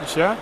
yapmış ya.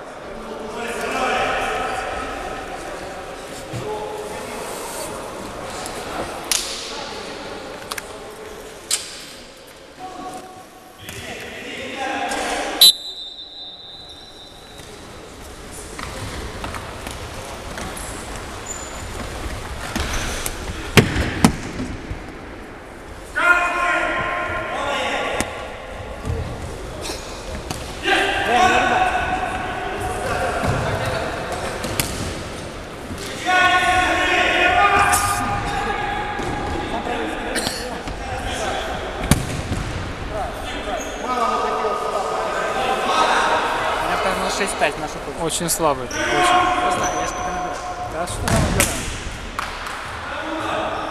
На 6-5 нашу кухню. Очень слабый. Очень. Я знаю, я набираю. Да что нам набираем?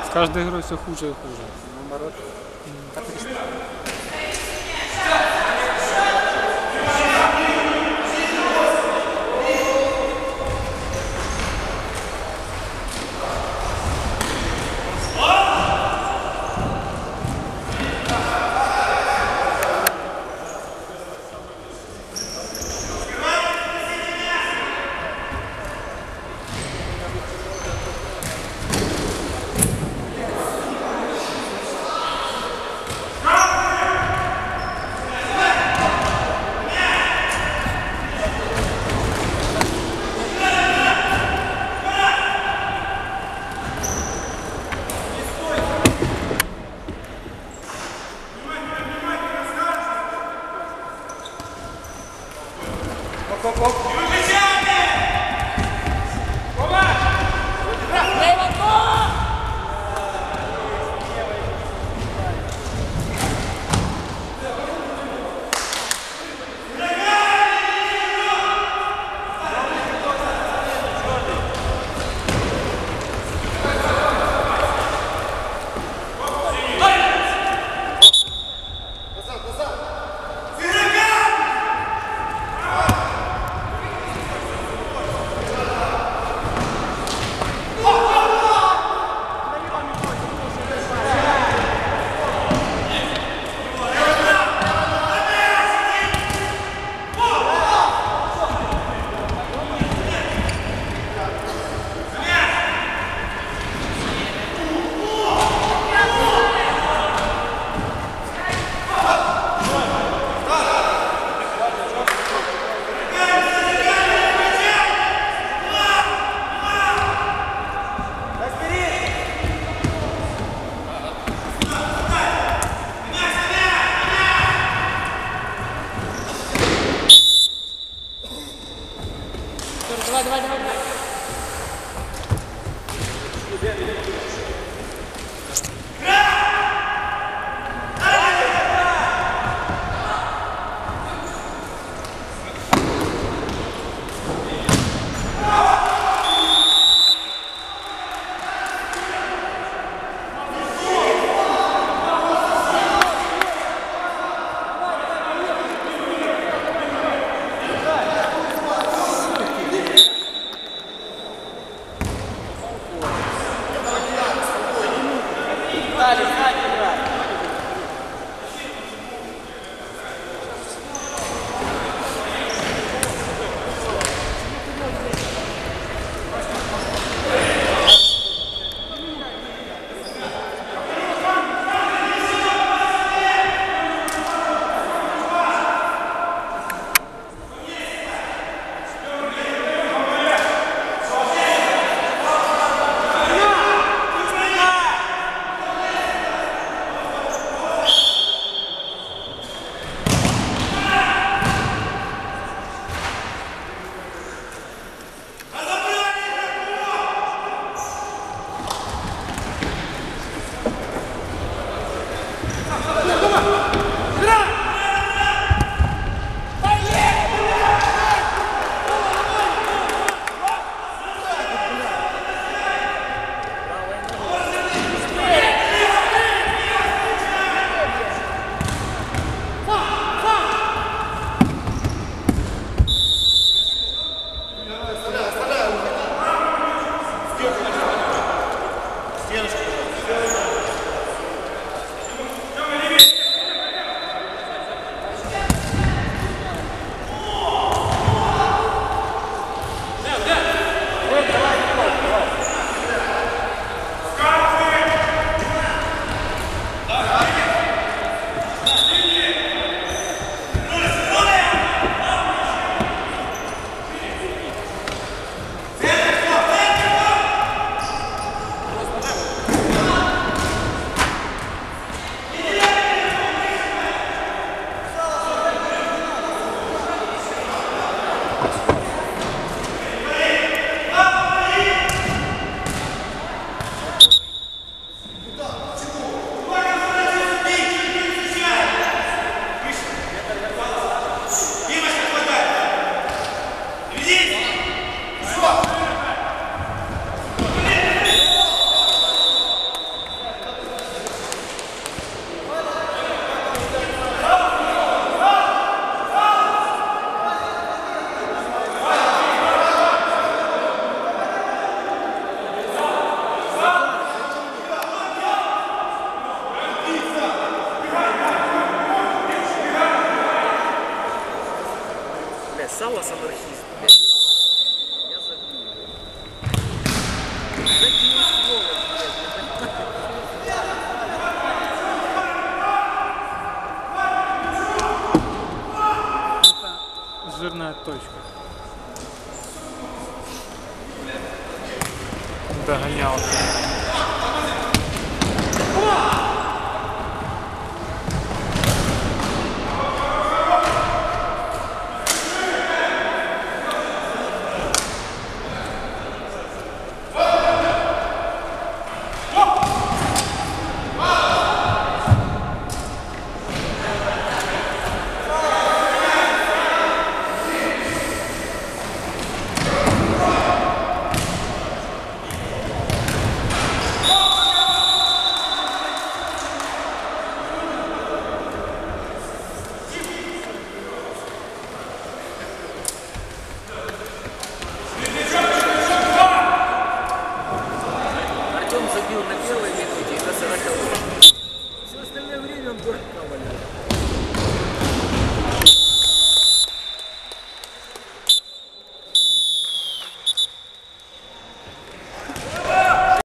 С каждой игрой все хуже и хуже. Наоборот. Так